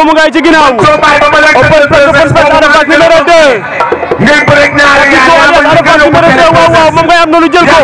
Manko mu ngay ci a open press open press Ada Fass numéro 2 ngay bërek ñaar ñaar Ada Fass numéro 2 waaw waaw moom ngay am noonu jël ko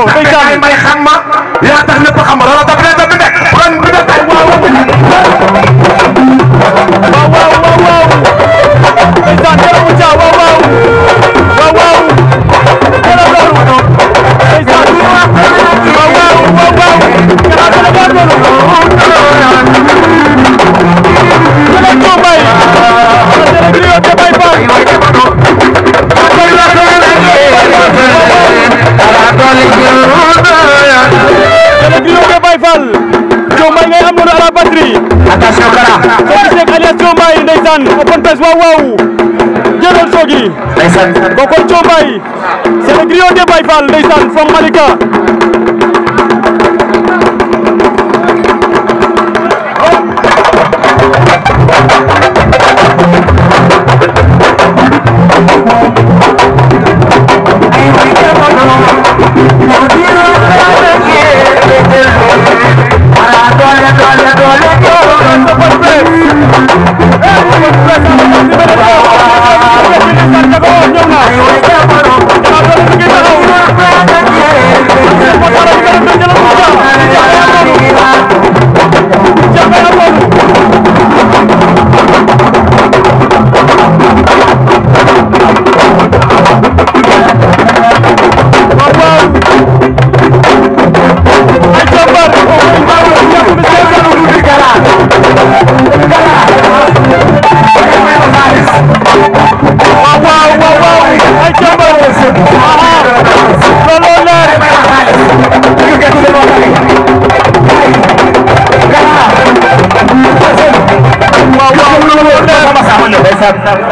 Kokothio Baye c'est le griot de Baye Fall ndeysaan from Malika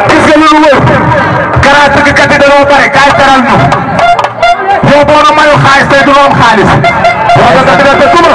Biselu wër Kara tëggkat yi dañoo bare kaay teral ñu yow boo na mayu xaalis tey du am xaalis boo ko dina te kuma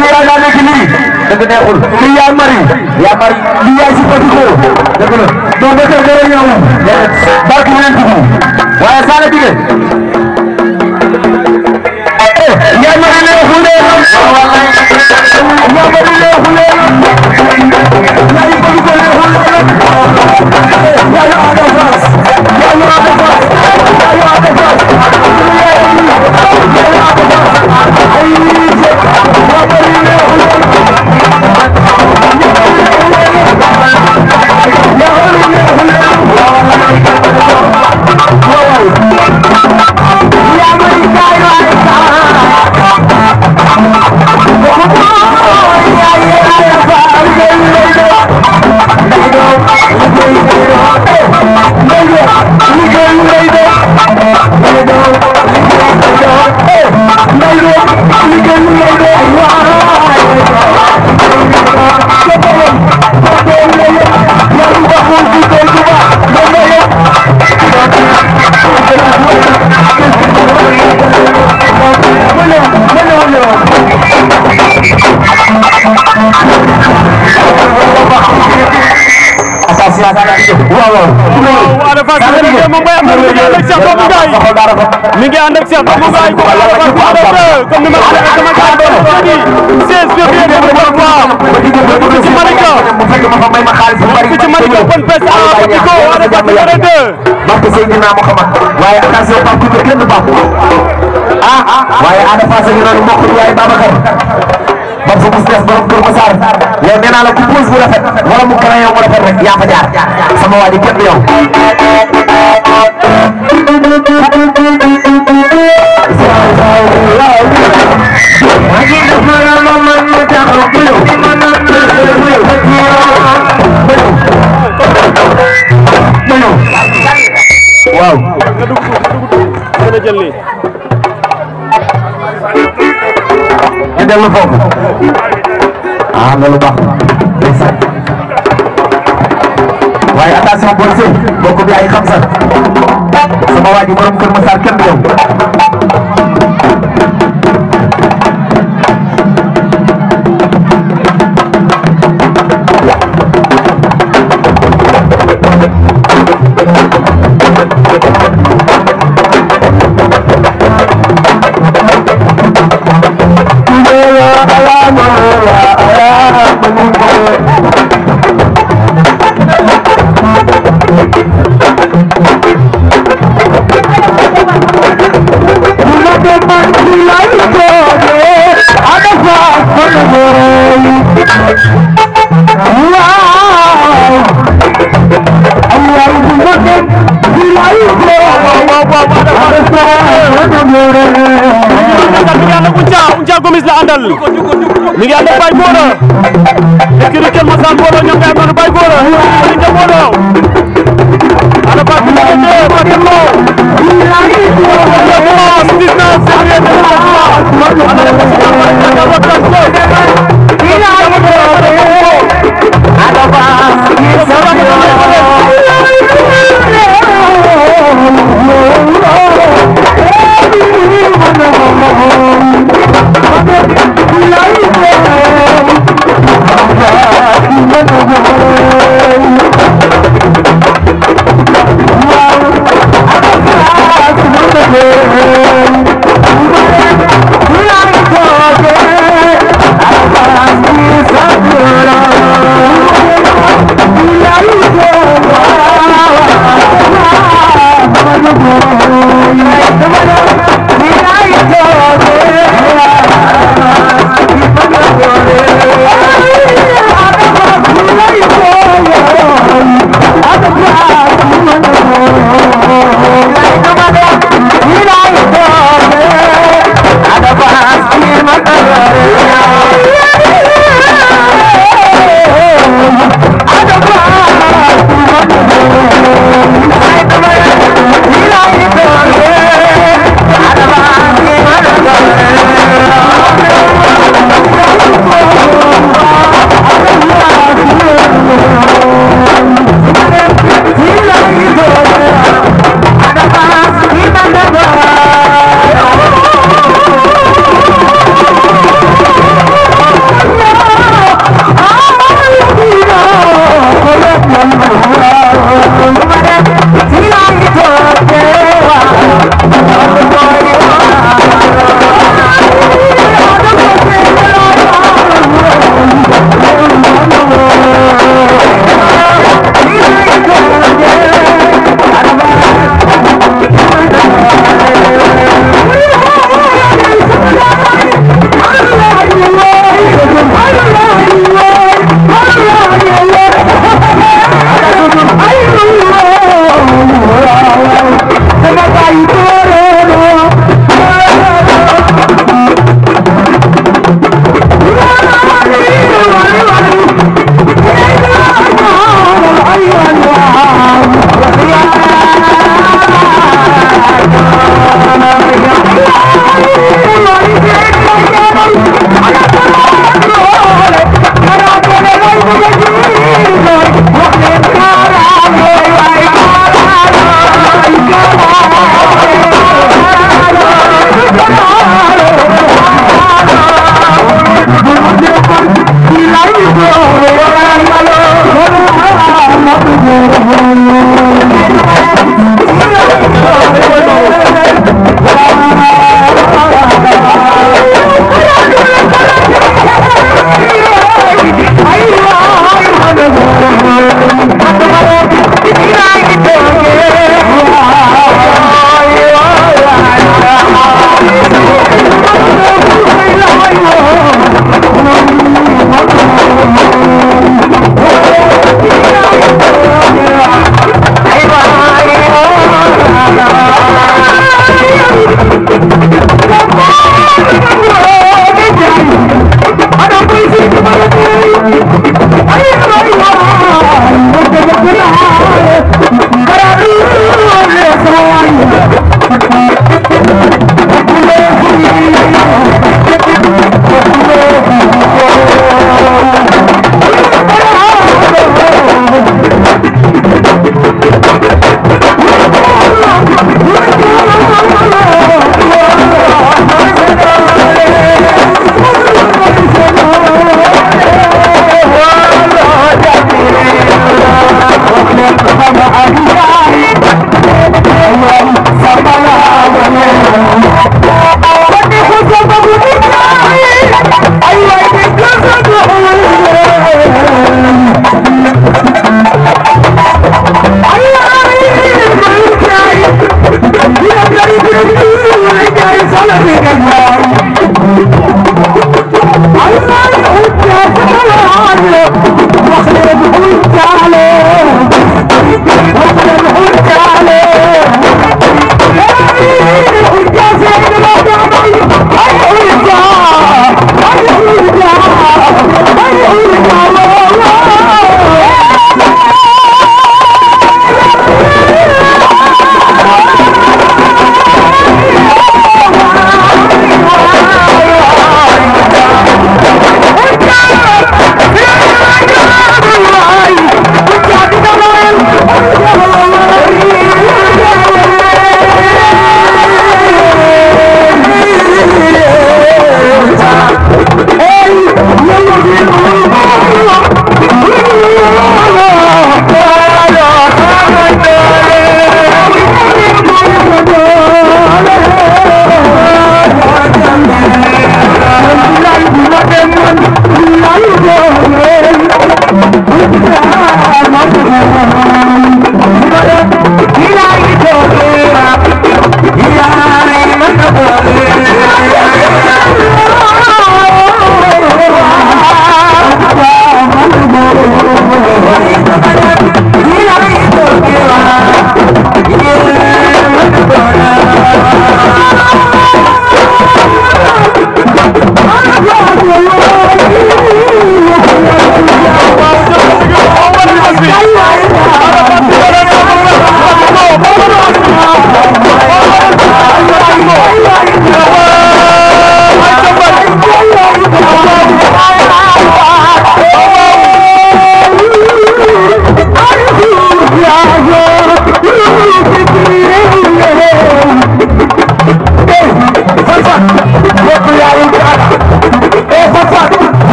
lii yaa daa nekk nii. a neexul. lii yaa mari. yaa mari. lii yaa si fatikoo. dëgg la. donc dëgg la dara ñëw. barki leen dugg. waaye saa la waaw Ada Fass mi ngi moom mooy am na mi ngi ànd ak Cheikh Babou Ndiaye mi ngi ànd ak Cheikh Babou Ndiaye bu Ada Fass bu Ada Fass comme ni ma ko waxee sama gars yi vendredi 16 février 2023 fii ci Malika fii ci Malika Open Press à Fatico Ada Fass numéro 2 barke Seydina Mouhamad waaye attention Pape Koumba kenn du Pape ah waaye Ada Fass ngi noonu mbokk yi waaye Babacar def borom Keur Massar yow nee la ku puus bu rafet wala mu crayon mu rafet rek yaa fa jaar sama waa ji yow waaw ah loolu baax na waaye attention boo sëy boo ko bi ay xam sax sama waa ji borom kër ma saar kenn du yow àndal mi ngi ànd ak Outhia Outhia Gomis la àndal mi ngi ànd ak Baye Gora écurie Kër Masar Gora ñoom ngay àndal Baye Gora li nga Gora ana fa bi nga ne ma dem lo le 19 février 2023 ana la ko ci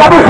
Kabul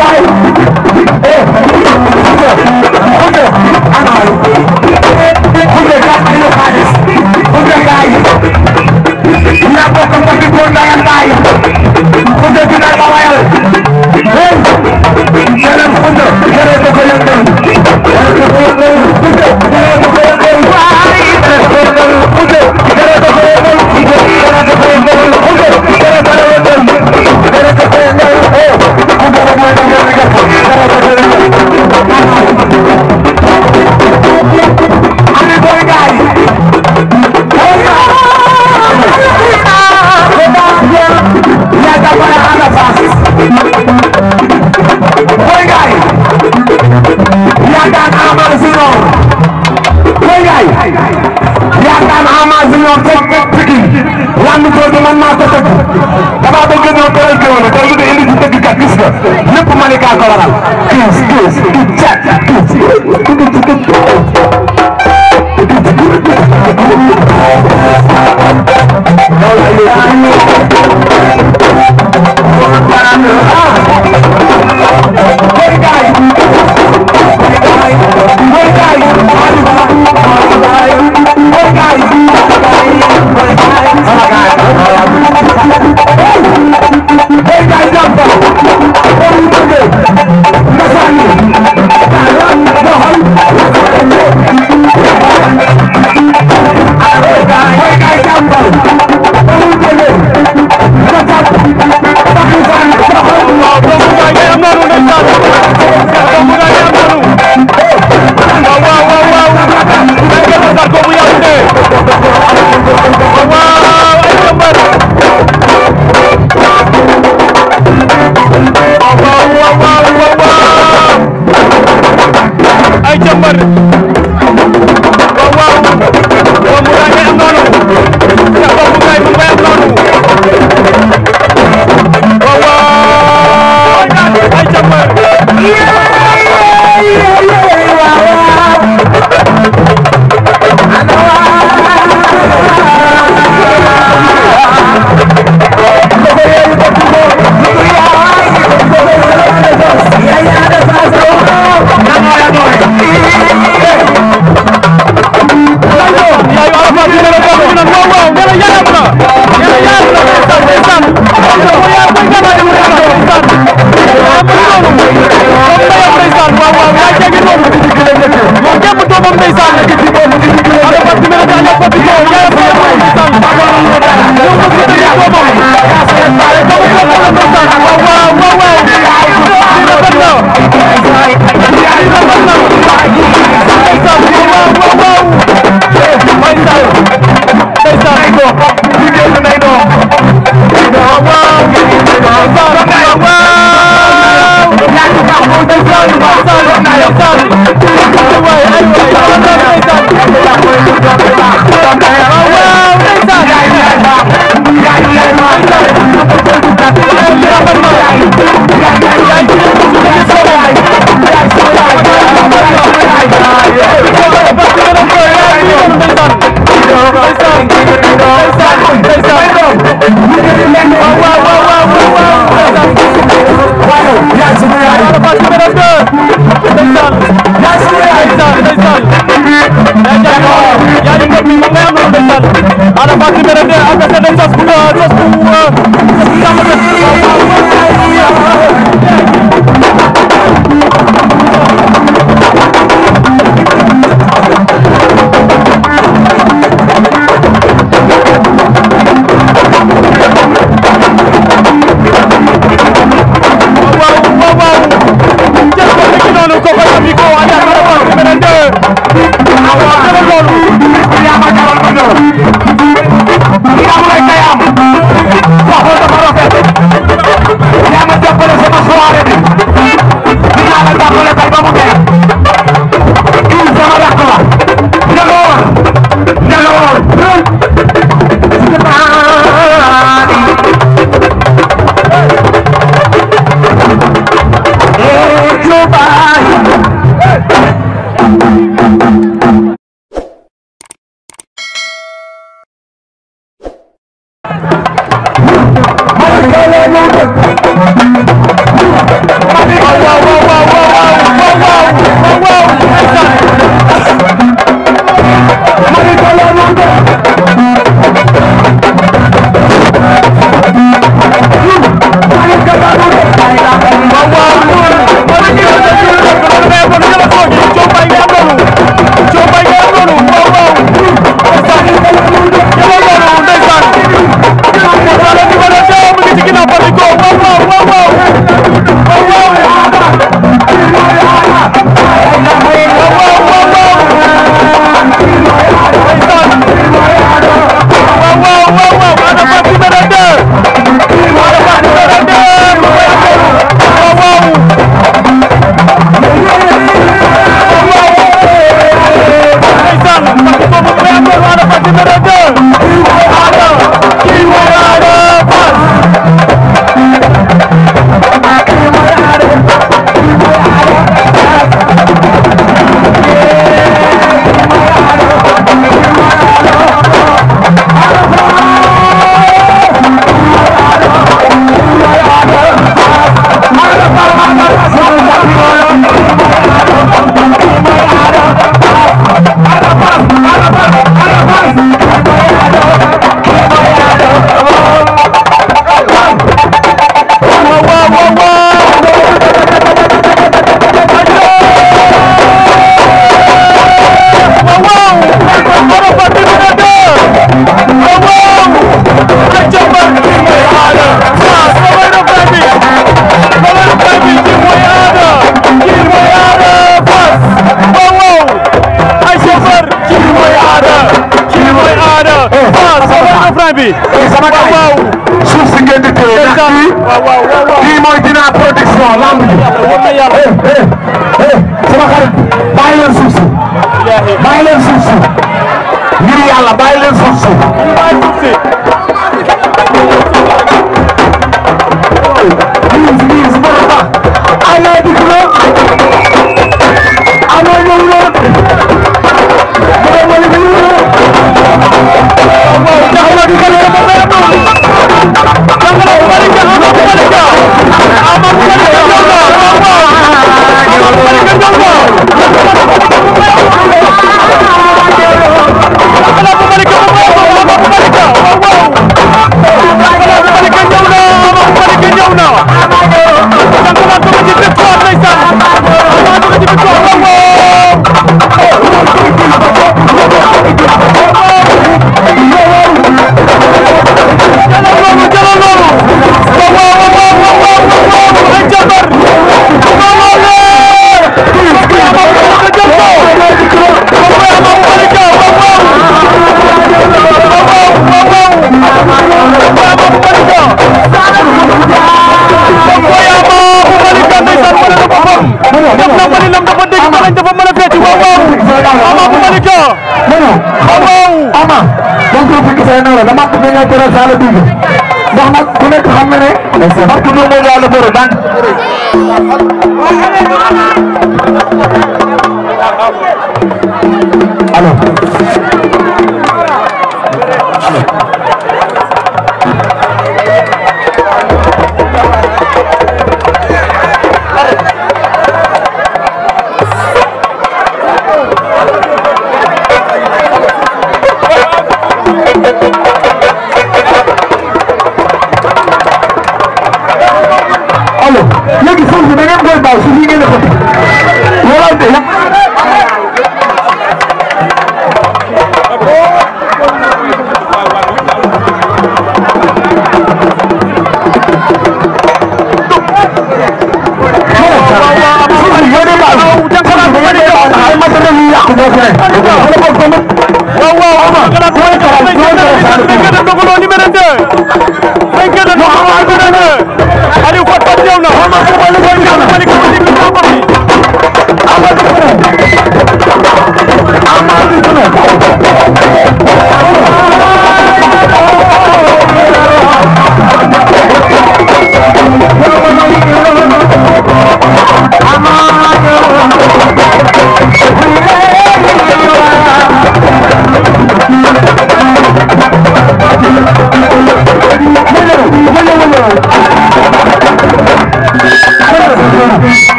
साल दी मोहम्मद खुने खान मैंने बस तुम्हें मोजा लो बोलो डांट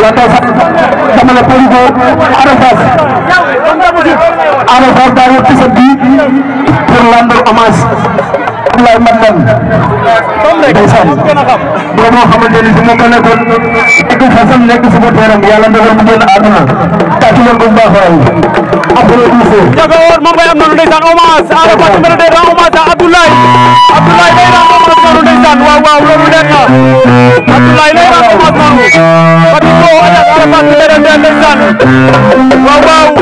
la tax dama la Poligo Ada Fass Ada Fass daa yor tisab bi pour rendre hommage Abdoulaye Madlan ndeysaan boo moo xamante ni fi moom la nekkoon nekk fasam nekk sama teeram yàlla ndogal mu génn àdduna tàccu leen ko bu baax waay Abdoulaye Diouf jafe woon moom bay am noonu ndeysaan hommage Ada Fass mbir day rend hommage à Abdoulaye Abdoulaye day rend hommage noonu ndeysaan waaw waaw loolu leer na Abdoulaye day rend hommage noonu waaw waaw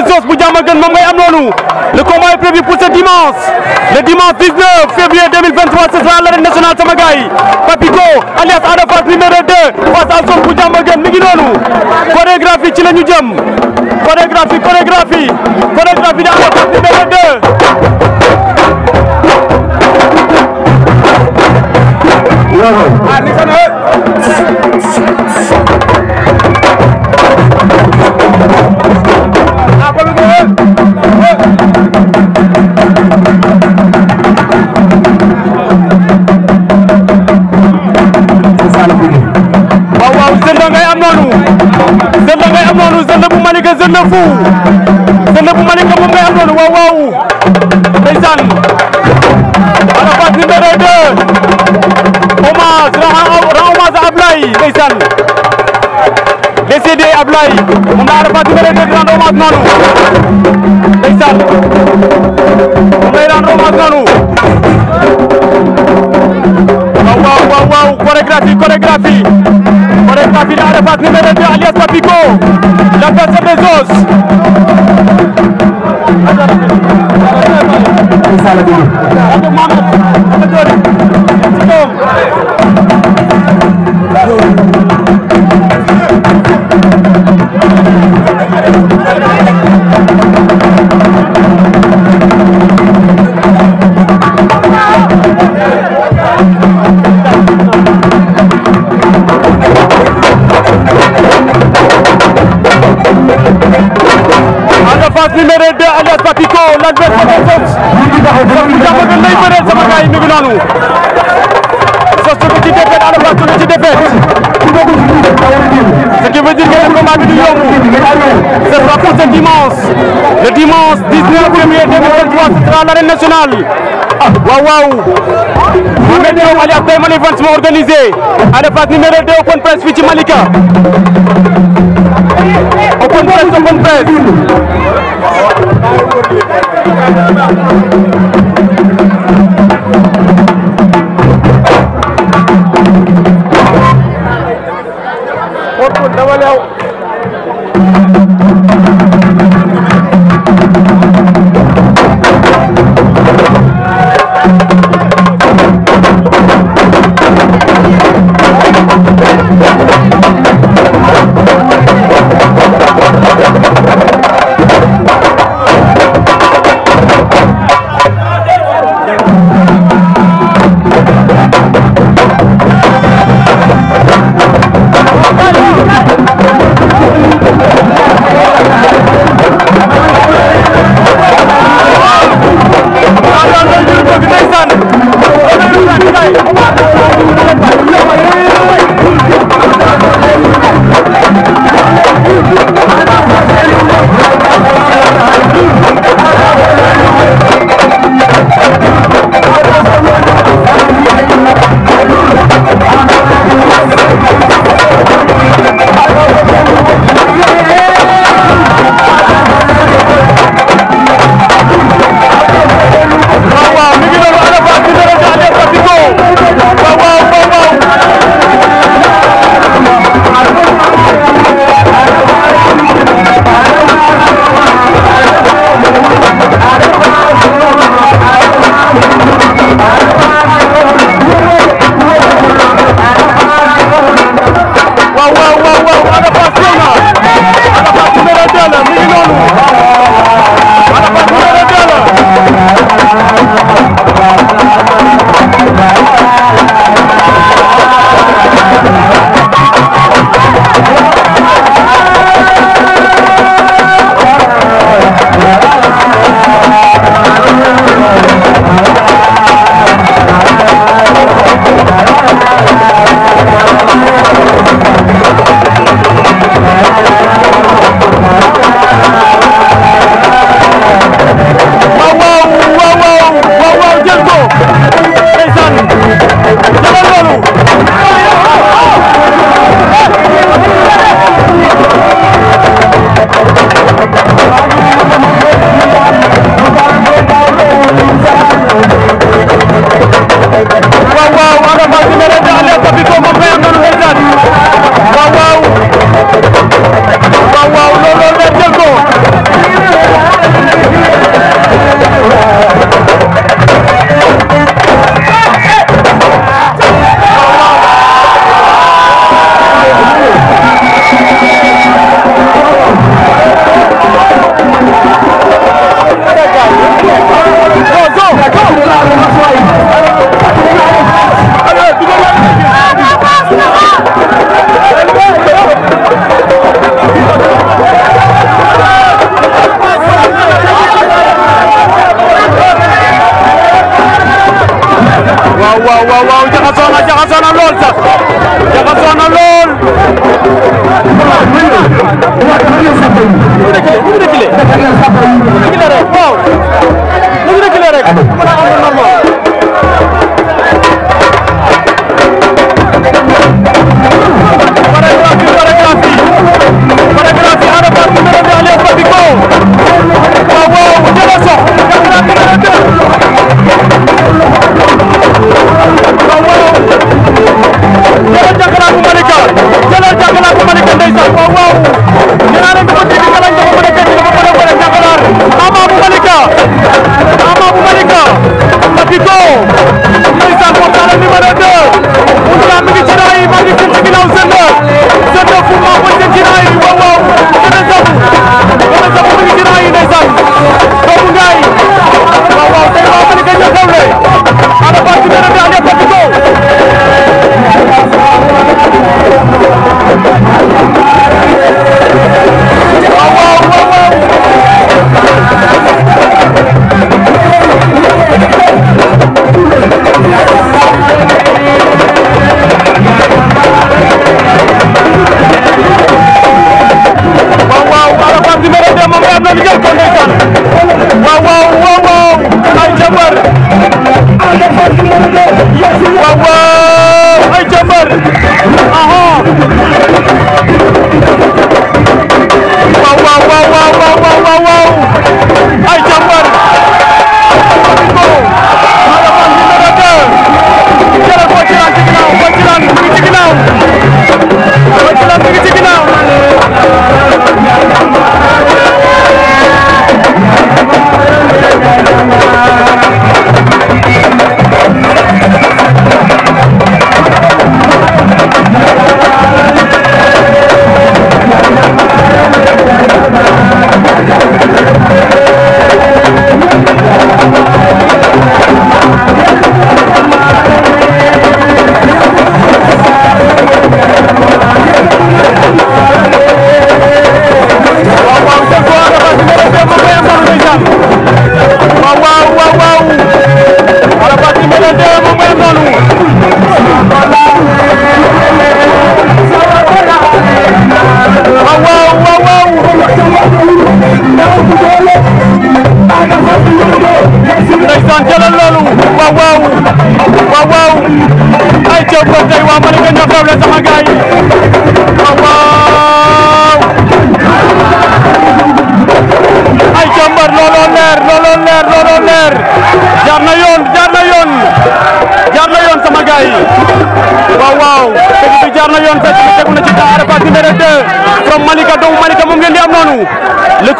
de Zeus bu Diamaguène moom ngay am noonu le combat est prévu pour ce dimanche le dimanche 19 février 2023 ce sera à l'arène nationale sama gars yi Papico alias Ada Fass numéro 2 face à Zoss bu Diamaguène mi ngi noonu chorégraphie ci la ñu jëm chorégraphie chorégraphie chorégraphie de Ada Fass numéro 2 Zenda ngay am noonu Zenda bu Malika Zenda fu Zenda bu Malika moom ngay am noonu waaw waaw ndeysaan Arafat numéro 2 hommage rend hommage à Ablaye ndeysaan décédé Ablaye moom la Arafat numéro 2 rend hommage noonu ndeysaan moom lay rend noonu waaw waaw waaw chorégraphie Papy de Ada Fass numéro 2 alias Papy Go l'adversaire des os Mohamed numéro 2 alias Papico, l'adversaire de Sos Sos bu jàpp ne lay bëreel sama gars yi de ngi noonu Sos dugg ci défaite Ada Fass dugg défaite ce qui veut dire que le combat bi du yomb ce sera pour ce dimanche le dimanche 19 février 2023 ce sera à l'arène nationale Waouh waouh Mohamed météo alias Payman Events moo organisé Ada Fass numéro 2 open press fii ci Malika open press open press Thank you.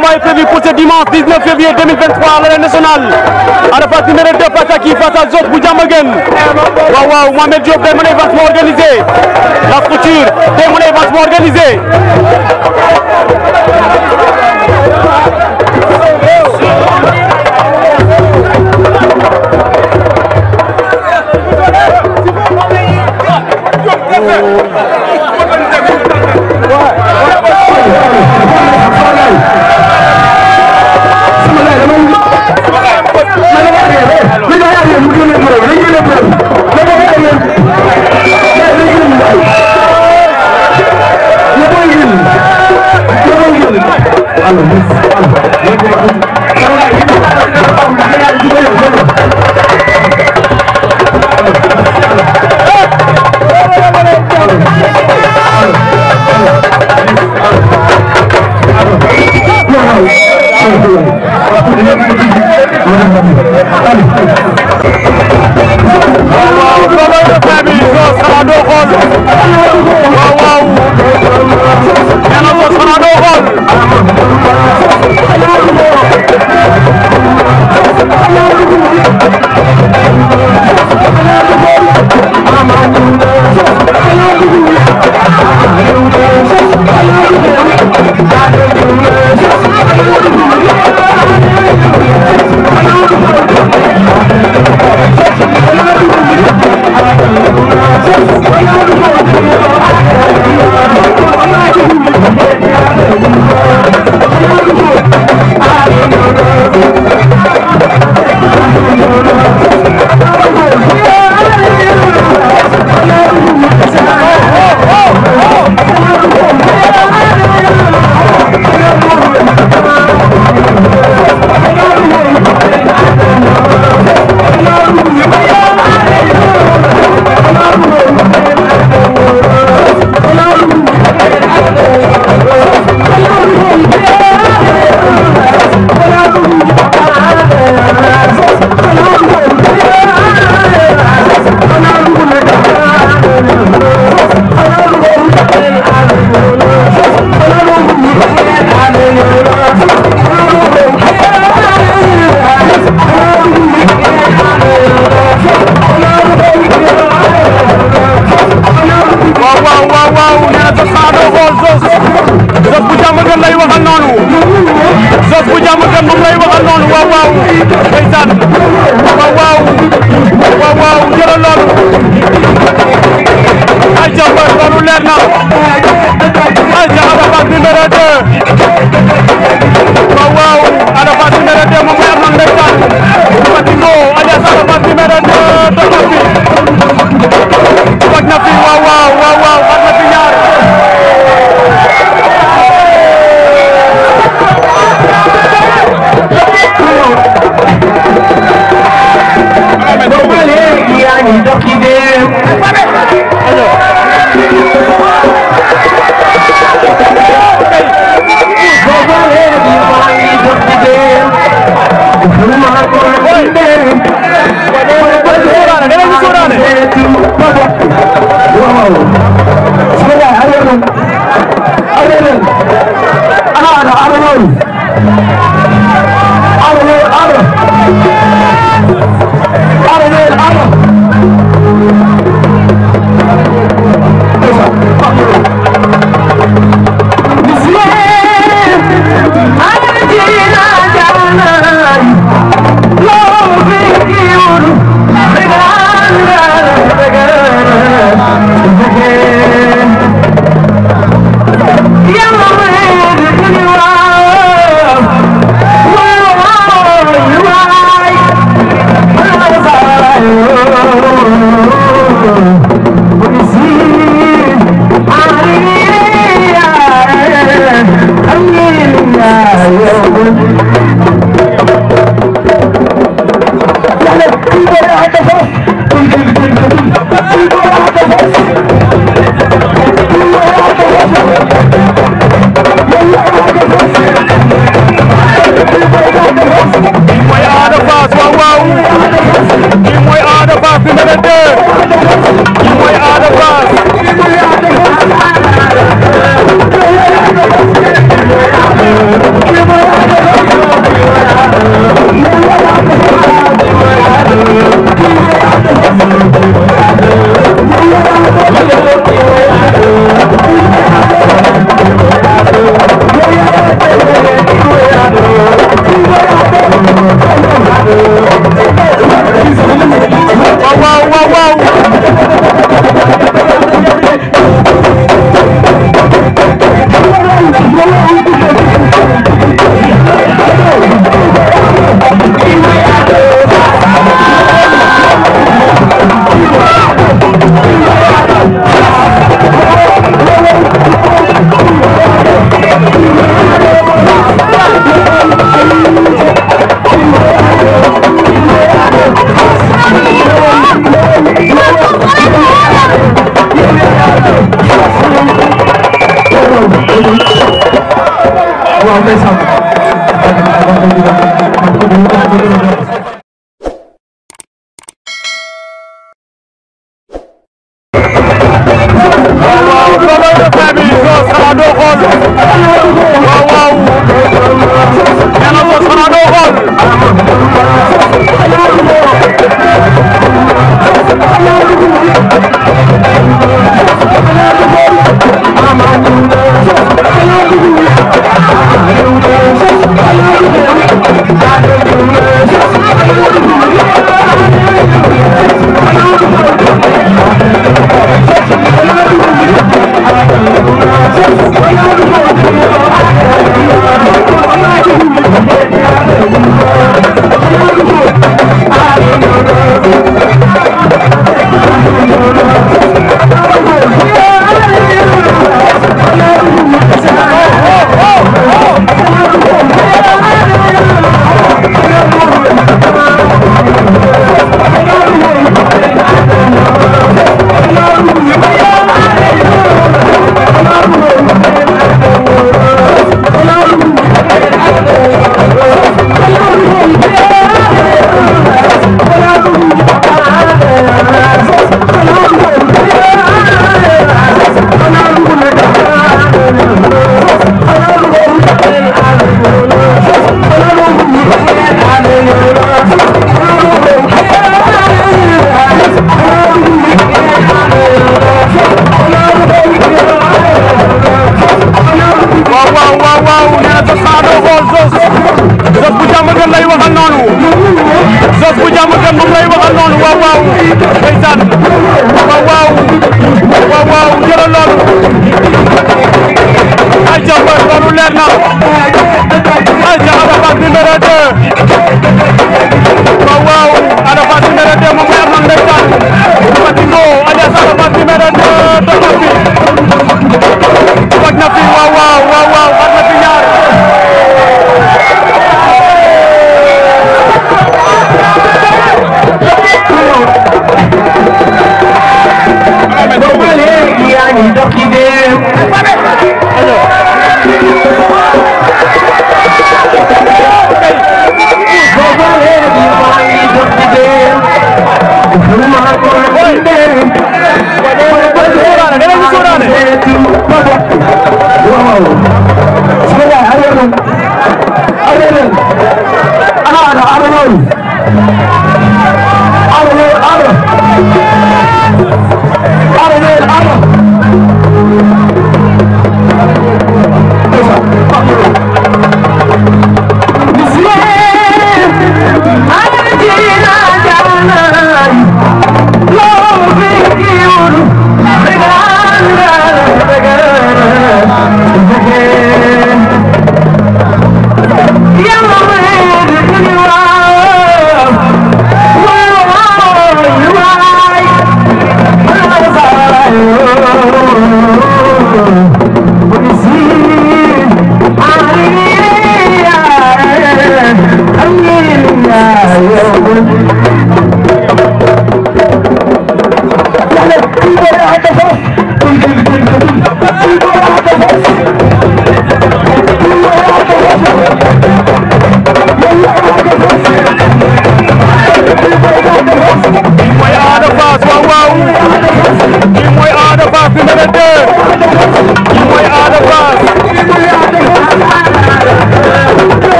combat est prévu pour ce dimanche 19 février 2023 à l'année nationale. Arafat numéro 2 face à qui Face à Zot Boudjamagen. Waouh, waouh, Mohamed Diop, des monnaies vachement organisées. La structure, des monnaies vachement organisées.